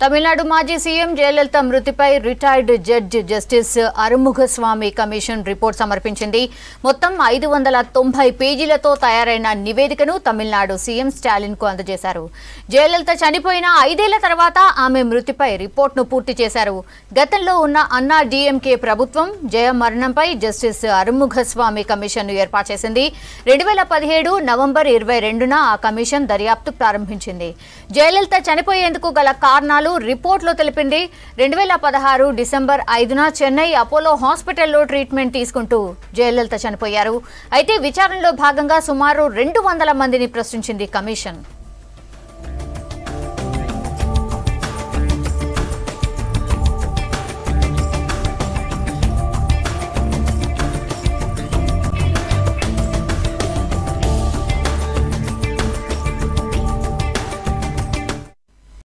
తమిళనాడు మాజీ సీఎం జయలలిత మృతిపై retired judge justice Arumughaswamy commission report సమర్పించింది. మొత్తం ఐదు వందల తొంభై పేజీలతో తయారైన నివేదికను తమిళనాడు సీఎం స్టాలిన్కు అందజేశారు. జయలలిత చనిపోయిన ఐదేళ్ళ తర్వాత ఆమె మృతిపై రిపోర్ట్ను పూర్తి చేశారు. గతంలో ఉన్న అన్నా డీఎంకే ప్రభుత్వం జయ మరణంపై జస్టిస్ అరుముఘస్వామి కమిషన్ ఏర్పాటు చేసింది. రెండు వేల పదిహేడు నవంబర్ ఇరవై రెండున ఆ కమిషన్ దర్యాప్తు ప్రారంభించింది. జయలలిత చనిపోయేందుకు గల కారణాలు రిపోర్ట్లో తెలిపింది రెండు వేల పదహారు డిసెంబర్ ఐదున చెన్నై అపోలో హాస్పిటల్లో ట్రీట్మెంట్ తీసుకుంటూ జయలలిత చనిపోయారు. అయితే విచారణలో భాగంగా సుమారు రెండు వందల మందిని ప్రశ్నించింది కమిషన్.